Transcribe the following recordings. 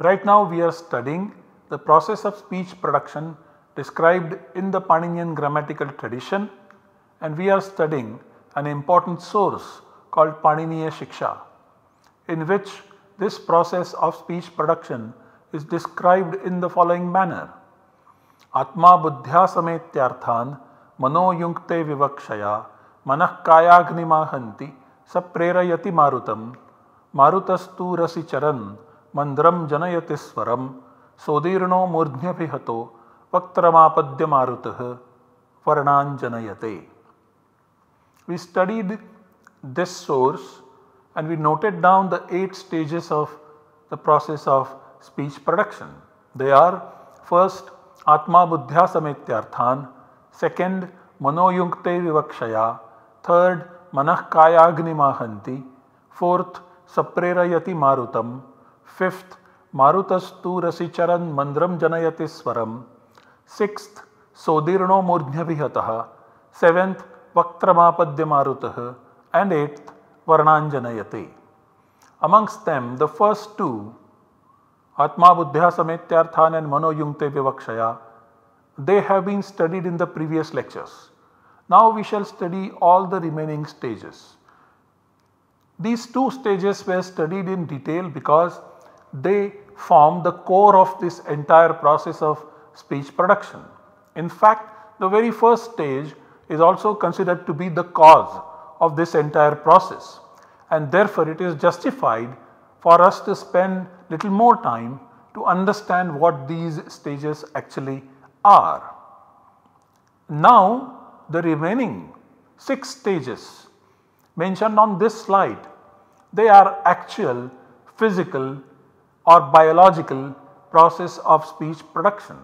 Right now we are studying the process of speech production described in the Paninian grammatical tradition and we are studying an important source called Paniniya Shiksha in which this process of speech production is described in the following manner. Atma buddhya sametyarthan mano yunkte vivakshaya manah kayagnimāhanti saprerayati marutam marutastu rasicharan मंद्र जनयति स्वर। सुदीर्णो मूर्ध्यभिहतो वक्त्रमापद्य मारुतु वर्णाजनयते we studied this source and we noted down the eight stages of the process of speech production they are first आत्मा बुद्ध्या समेत्यर्थान सेकेंड मनोयुक्ते विवक्षया थर्ड मन कायाग्निमाहंती फोर्थ सप्रेरयति मारुतम fifth Marutastu Rasicharan Mandram Janayati Swaram, sixth Sodirno Murdhyavihataha, seventh Vaktramapadya Marutah and eighth Varnanjanayate. Amongst them the first two Atma Buddhya Sametyarthan and Mano Yungte Vivakshaya, they have been studied in the previous lectures. Now we shall study all the remaining stages. These two stages were studied in detail because they form the core of this entire process of speech production. In fact, the very first stage is also considered to be the cause of this entire process and therefore it is justified for us to spend little more time to understand what these stages actually are. Now the remaining 6 stages mentioned on this slide, they are actual physical or biological process of speech production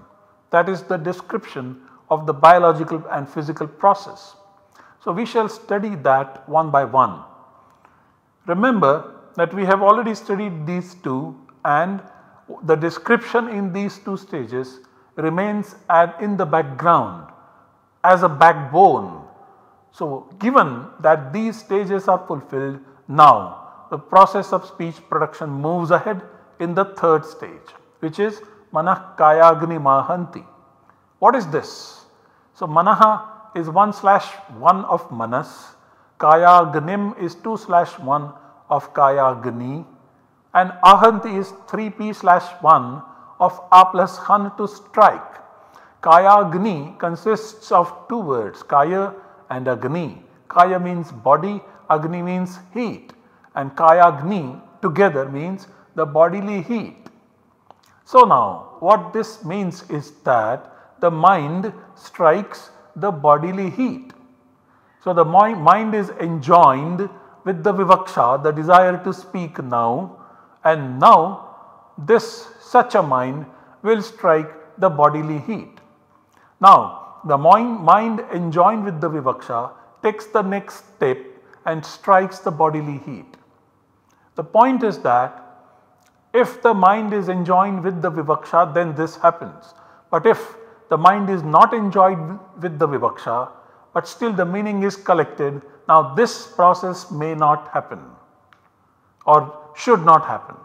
that is the description of the biological and physical process. So, we shall study that one by one. Remember that we have already studied these two and the description in these two stages remains at in the background as a backbone. So, given that these stages are fulfilled now the process of speech production moves ahead in the third stage which is manah kayagni mahanti. What is this? So, manaha is 1 slash 1 of manas, kayagnim is 2 slash 1 of kayagni and ahanti is 3p slash 1 of a plus han to strike. Kayagni consists of two words kaya and agni. Kaya means body, agni means heat and kayagni together means the bodily heat. So now what this means is that the mind strikes the bodily heat. So the mind is enjoined with the vivaksha, the desire to speak now and now this such a mind will strike the bodily heat. Now the mind, enjoined with the vivaksha takes the next step and strikes the bodily heat. The point is that if the mind is enjoined with the vivaksha then this happens. But if the mind is not enjoyed with the vivaksha but still the meaning is collected now this process may not happen or should not happen.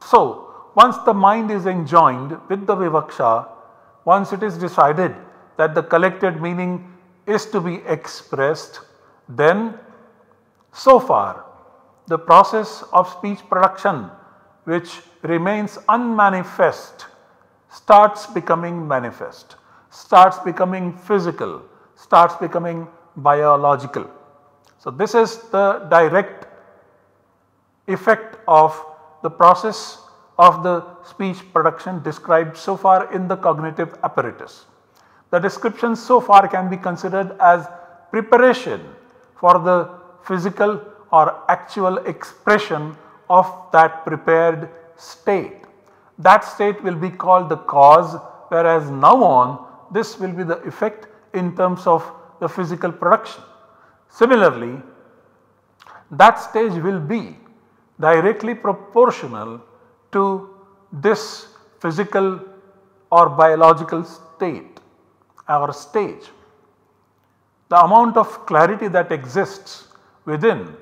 So once the mind is enjoined with the vivaksha, once it is decided that the collected meaning is to be expressed, then so far the process of speech production which remains unmanifest starts becoming manifest, starts becoming physical, starts becoming biological. So, this is the direct effect of the process of the speech production described so far in the cognitive apparatus. The description so far can be considered as preparation for the physical or actual expression of that prepared state. that state will be called the cause whereas now on this will be the effect in terms of the physical production. Similarly, that stage will be directly proportional to this physical or biological state or stage. The amount of clarity that exists within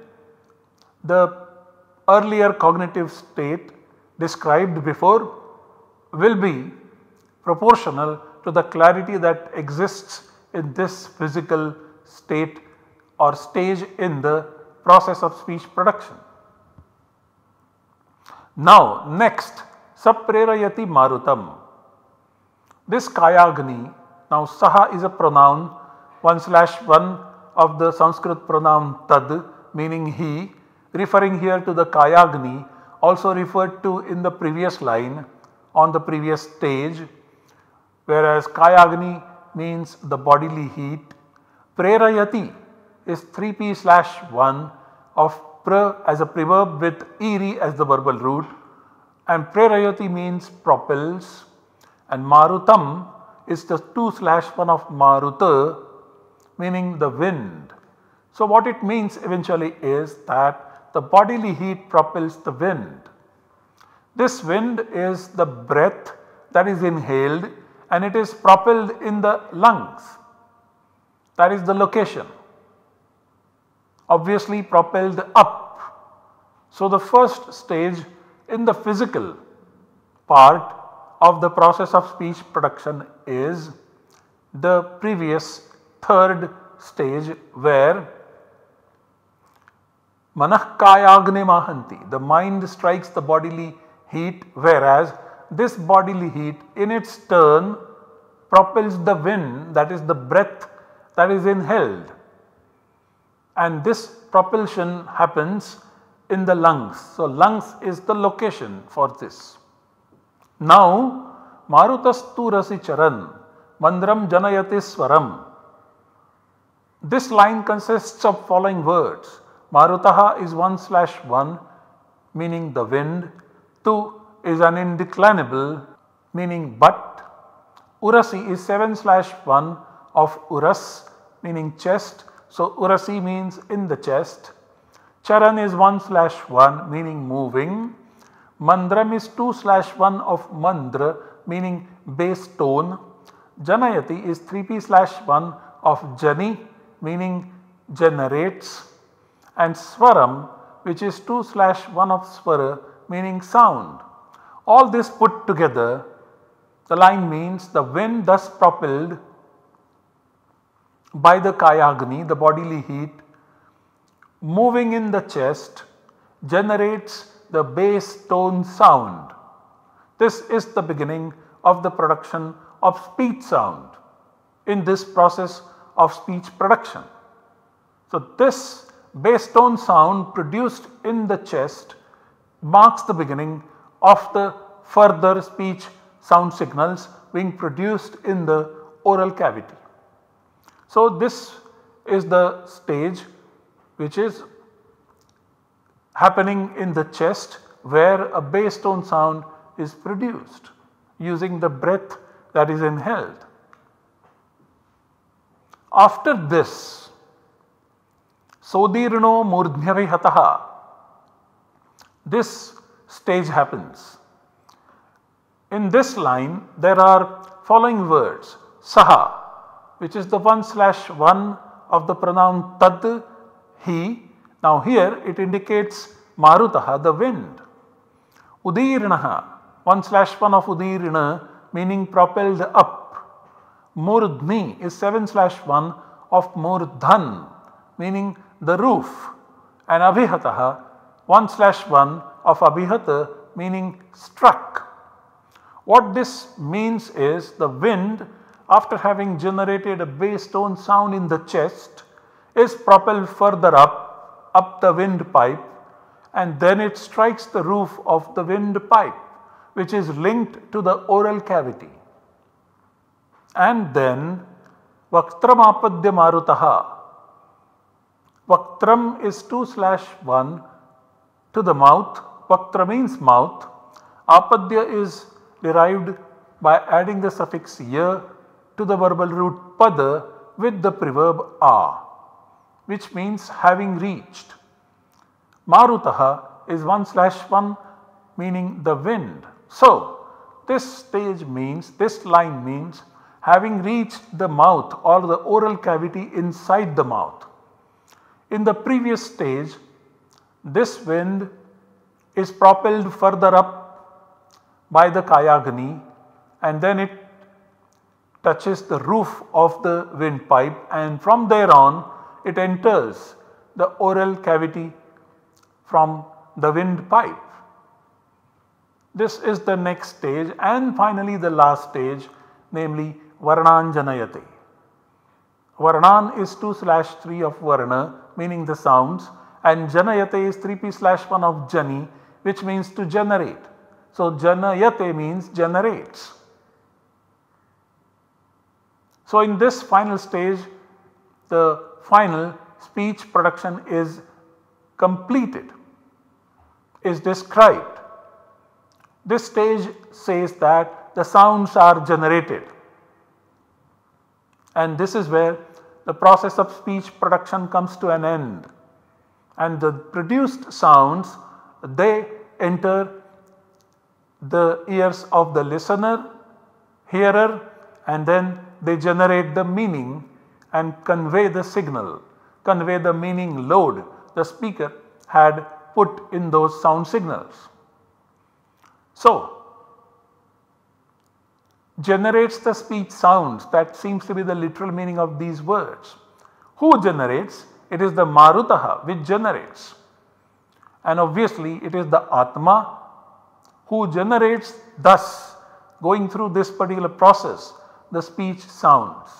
the earlier cognitive state described before will be proportional to the clarity that exists in this physical state or stage in the process of speech production. Now next saprerayati marutam. This kayagni now saha is a pronoun 1 slash 1 of the Sanskrit pronoun tad meaning he referring here to the kayagni also referred to in the previous line on the previous stage whereas kayagni means the bodily heat. Prerayati is 3p slash 1 of pra as a preverb with eri as the verbal root and prerayati means propels and marutam is the 2 slash 1 of maruta meaning the wind. So what it means eventually is that the bodily heat propels the wind. This wind is the breath that is inhaled and it is propelled in the lungs that is the location obviously propelled up. So, the first stage in the physical part of the process of speech production is the previous third stage where manahkayagne mahanti the mind strikes the bodily heat whereas this bodily heat in its turn propels the wind that is the breath that is inhaled and this propulsion happens in the lungs. So, lungs is the location for this. Now, Marutastu Rasi Charan Mandram Janayati Swaram. This line consists of following words. Marutaha is 1 slash 1 meaning the wind, 2 is an indeclinable meaning but, Urasi is 7 slash 1 of Uras meaning chest. So, Urasi means in the chest. Charan is 1 slash 1 meaning moving. Mandram is 2 slash 1 of Mandra meaning bass tone. Janayati is 3p slash 1 of Jani meaning generates and Swaram which is 2 slash 1 of Swara meaning sound. All this put together the line means the wind thus propelled by the kayagni the bodily heat moving in the chest generates the bass tone sound. This is the beginning of the production of speech sound in this process of speech production. So, this bass tone sound produced in the chest marks the beginning of the further speech sound signals being produced in the oral cavity. So, this is the stage which is happening in the chest where a bass tone sound is produced using the breath that is inhaled. After this, Sodirno Murdhyavihataha, this stage happens. In this line there are following words Saha which is the 1 slash 1 of the pronoun tad he. Now here it indicates marutaha the wind. Udirnaha 1 slash 1 of udirna meaning propelled up. Murdni is 7 slash 1 of murdhan meaning the roof and abhihataha 1 slash 1 of abhihata meaning struck. What this means is the wind after having generated a bass tone sound in the chest is propelled further up, up the windpipe and then it strikes the roof of the windpipe which is linked to the oral cavity. And then Vaktramapadya Marutaha. Vaktram is 2 slash 1 to the mouth, Vaktra means mouth Apadya is derived by adding the suffix ya to the verbal root pada with the preverb a which means having reached. Marutaha is 1 slash 1 meaning the wind. So, this stage means, this line means having reached the mouth or the oral cavity inside the mouth. In the previous stage, this wind is propelled further up by the Kayagni and then it touches the roof of the windpipe and from there on it enters the oral cavity from the windpipe. This is the next stage and finally the last stage namely Varnanjanayate. Varnan is 2 slash 3 of Varna meaning the sounds and Janayate is 3p slash 1 of Jani which means to generate. So Janayate means generates. So in this final stage the final speech production is completed, is described. This stage says that the sounds are generated and this is where the process of speech production comes to an end and the produced sounds they enter the ears of the listener, hearer and then they generate the meaning and convey the signal, convey the meaning load the speaker had put in those sound signals. So, generates the speech sounds that seems to be the literal meaning of these words. Who generates? It is the Marutaha which generates and obviously it is the Atma who generates thus going through this particular process the speech sounds.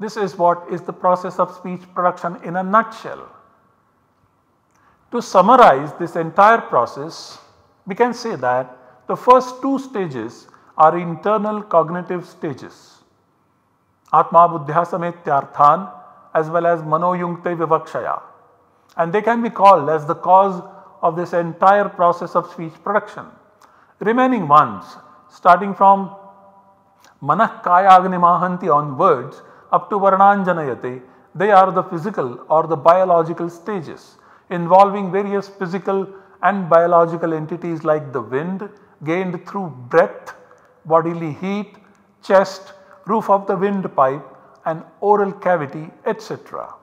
This is what is the process of speech production in a nutshell. To summarize this entire process we can say that the first two stages are internal cognitive stages. Atma Buddhya Sametyarthan as well as Manoyunkte Vivakshaya and they can be called as the cause of this entire process of speech production. Remaining ones starting from Manah Kaya Agnimahanti onwards up to Varnanjanayate they are the physical or the biological stages involving various physical and biological entities like the wind gained through breath, bodily heat, chest, roof of the windpipe and oral cavity etc.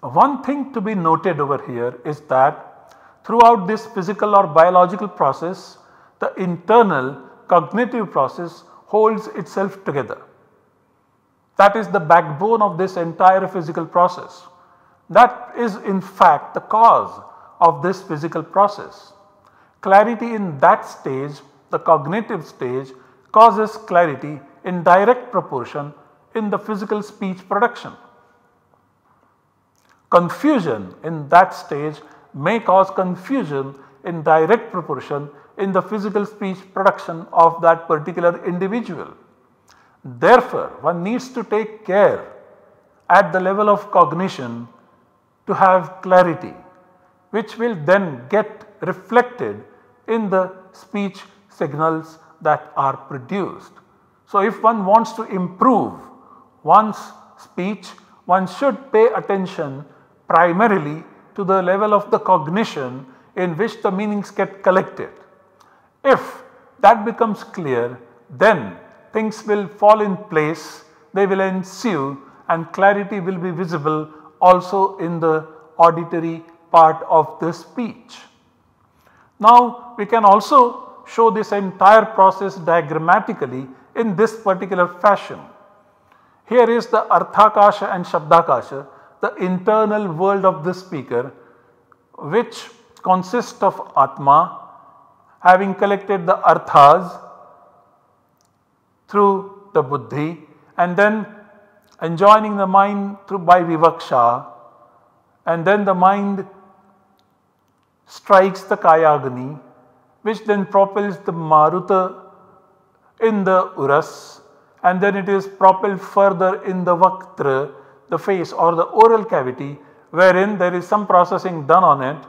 One thing to be noted over here is that throughout this physical or biological process the internal cognitive process holds itself together. That is the backbone of this entire physical process. That is in fact the cause of this physical process. Clarity in that stage, the cognitive stage causes clarity in direct proportion in the physical speech production. Confusion in that stage may cause confusion in direct proportion in the physical speech production of that particular individual. Therefore, one needs to take care at the level of cognition to have clarity which will then get reflected in the speech signals that are produced. So, if one wants to improve one's speech, one should pay attention primarily to the level of the cognition in which the meanings get collected. If that becomes clear, then things will fall in place, they will ensue and clarity will be visible also in the auditory part of the speech. Now we can also show this entire process diagrammatically in this particular fashion. Here is the Arthakasha and Shabdakasha, the internal world of the speaker which consists of Atma having collected the Arthas through the buddhi and then enjoining the mind through by vivaksha and then the mind strikes the kayagni which then propels the maruta in the uras and then it is propelled further in the vaktra the face or the oral cavity wherein there is some processing done on it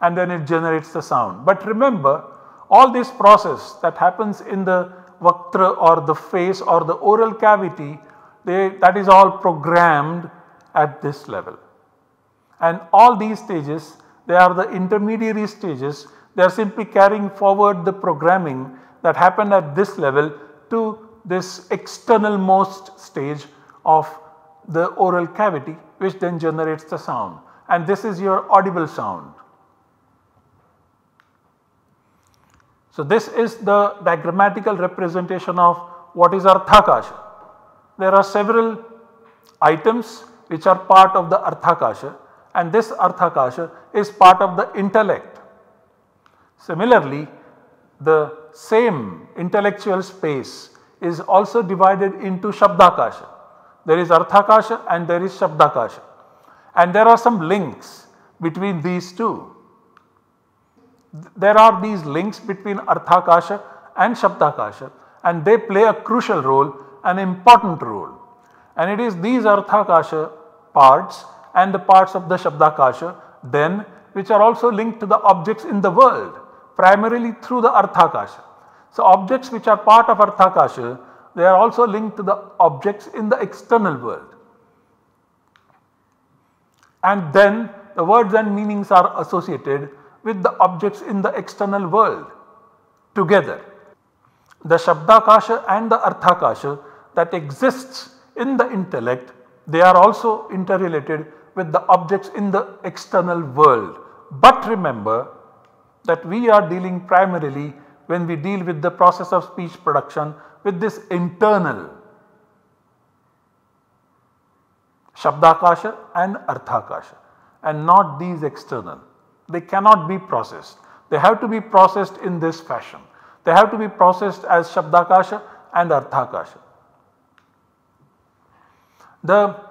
and then it generates the sound. But remember all this process that happens in the vaktra or the face or the oral cavity they, that is all programmed at this level. And all these stages they are the intermediary stages they are simply carrying forward the programming that happened at this level to this external most stage of the oral cavity which then generates the sound and this is your audible sound. So, this is the diagrammatical representation of what is Arthakasha. There are several items which are part of the Arthakasha and this Arthakasha is part of the intellect. Similarly, the same intellectual space is also divided into Shabdakasha. There is Arthakasha and there is Shabdakasha and there are some links between these two. There are these links between Arthakasha and Shabdakasha and they play a crucial role, an important role. And it is these Arthakasha parts and the parts of the Shabdakasha then which are also linked to the objects in the world primarily through the Arthakasha. So, objects which are part of Arthakasha they are also linked to the objects in the external world. And then the words and meanings are associated with the objects in the external world together. The Shabdakasha and the Arthakasha that exists in the intellect they are also interrelated with the objects in the external world. But remember that we are dealing primarily when we deal with the process of speech production with this internal Shabdakasha and Arthakasha and not these external. They cannot be processed. They have to be processed in this fashion. They have to be processed as Shabdakasha and Arthakasha. The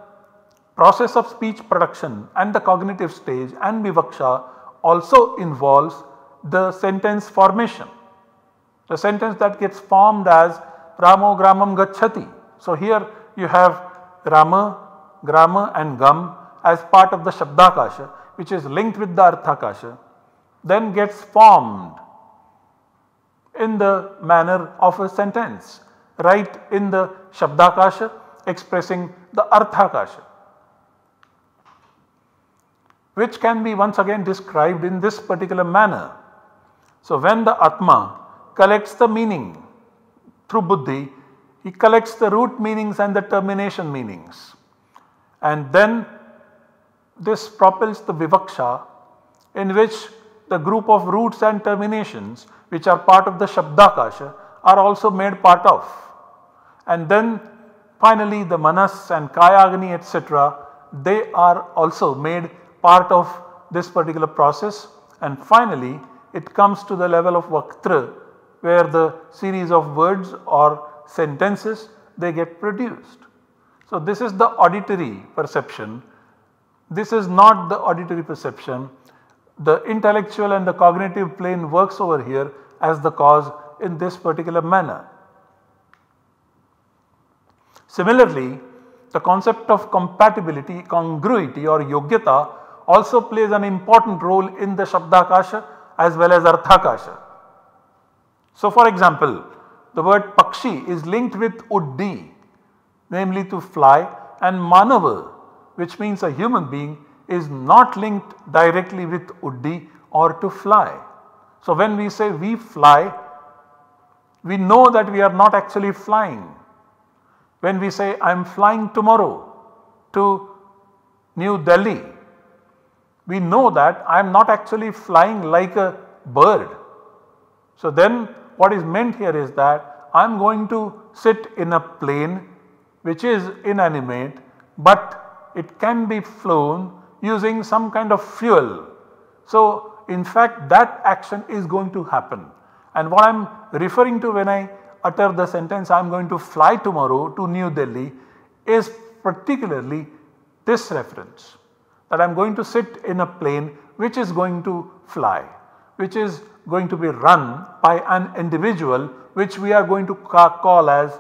process of speech production and the cognitive stage and vivaksha also involves the sentence formation. The sentence that gets formed as Ramo Gramam Gachati. So, here you have Rama, Grama and Gam as part of the Shabdakasha which is linked with the Arthakasha then gets formed in the manner of a sentence right in the Shabdakasha expressing the Arthakasha which can be once again described in this particular manner. So, when the Atma collects the meaning through buddhi, he collects the root meanings and the termination meanings and then this propels the vivaksha in which the group of roots and terminations which are part of the Shabdakasha are also made part of. And then finally the Manas and Kayagni etc. they are also made part of this particular process and finally it comes to the level of Vaktra where the series of words or sentences they get produced. So, this is the auditory perception, this is not the auditory perception, the intellectual and the cognitive plane works over here as the cause in this particular manner. Similarly, the concept of compatibility, congruity or yogyata also plays an important role in the Shabdakasha as well as Arthakasha. So, for example, the word Pakshi is linked with Uddi namely to fly and manava which means a human being is not linked directly with uddhi or to fly. So when we say we fly we know that we are not actually flying. When we say I am flying tomorrow to New Delhi we know that I am not actually flying like a bird. So then what is meant here is that I am going to sit in a plane which is inanimate but it can be flown using some kind of fuel. So, in fact that action is going to happen and what I am referring to when I utter the sentence I am going to fly tomorrow to New Delhi is particularly this reference that I am going to sit in a plane which is going to fly, which is going to be run by an individual which we are going to call as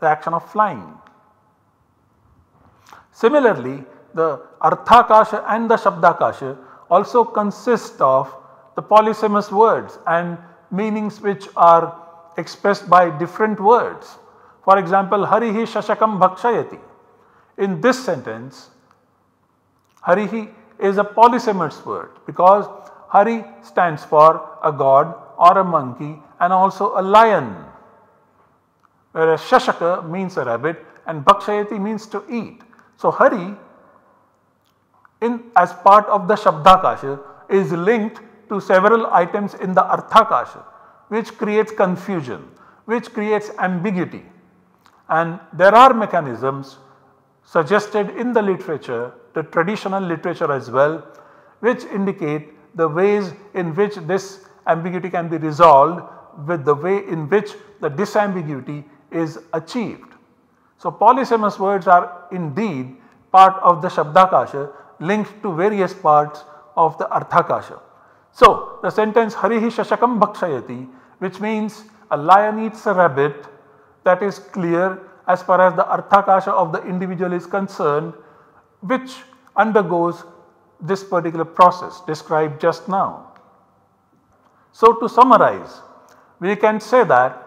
the action of flying. Similarly, the Arthakasha and the Shabdakasha also consist of the polysemous words and meanings which are expressed by different words. For example, Harihi Shashakam Bhakshayati. In this sentence, Harihi is a polysemous word because Hari stands for a god or a monkey and also a lion. Whereas Shashaka means a rabbit and Bhakshayati means to eat. So Hari in as part of the Shabdakasha is linked to several items in the Arthakasha which creates confusion, which creates ambiguity. And there are mechanisms suggested in the literature, the traditional literature as well, which indicate the ways in which this ambiguity can be resolved with the way in which the disambiguity is achieved. So, polysemous words are indeed part of the Shabdakasha linked to various parts of the Arthakasha. So, the sentence Harihi Shashakam Bhakshayati which means a lion eats a rabbit that is clear as far as the Arthakasha of the individual is concerned which undergoes this particular process described just now. So, to summarize we can say that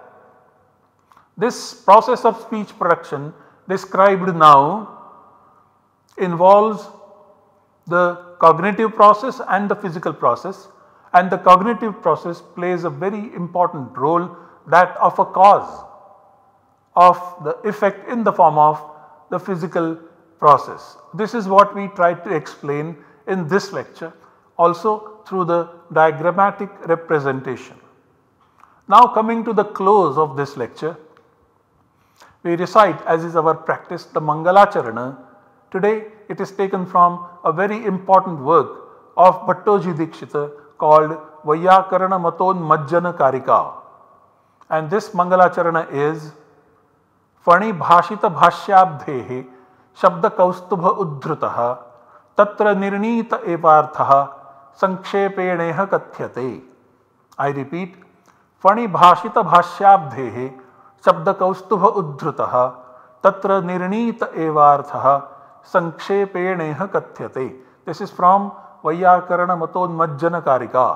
this process of speech production described now involves the cognitive process and the physical process and the cognitive process plays a very important role that of a cause of the effect in the form of the physical process. This is what we try to explain in this lecture also through the diagrammatic representation. Now coming to the close of this lecture, we recite as is our practice the Mangalacharana. Today it is taken from a very important work of Bhattoji Dikshita called Vyakarana Maton Majjana Karika. And this Mangalacharana is Fani Bhashita Bhashyabdhehe शब्द कौस्तुभ उद्धृत तत्र निर्णीत एवार्थ संक्षेपेण कथ्यते। I repeat फणिभाषित भाष्याब्धे शब्द कौस्तुभ उद्धृत तत्र निर्णीत एवार्थ संक्षेपेण कथ्यते। This is from Vaiyakarana Matonmajjana Karika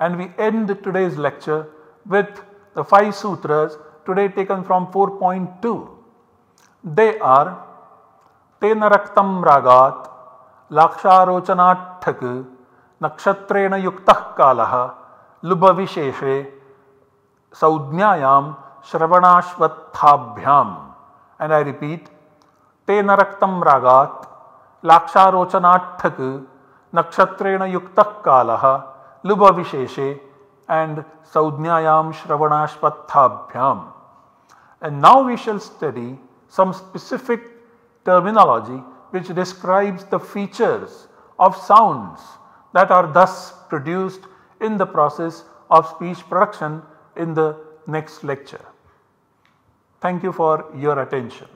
and we and today's lecture with the five sutras today taken from 4.2 They are Tenaraktam Ragat, laksharochanatthak Nakshatrena Yuktah Kalaha, lubavisheshe Saudnyayam, Shravanashvathabhyam. And I repeat, Tenaraktam Ragat, laksharochanatthak Nakshatrena Yuktah Kalaha, lubavisheshe and Saudnyayam Shravanashvathabhyam. And now we shall study some specific terminology which describes the features of sounds that are thus produced in the process of speech production in the next lecture. Thank you for your attention.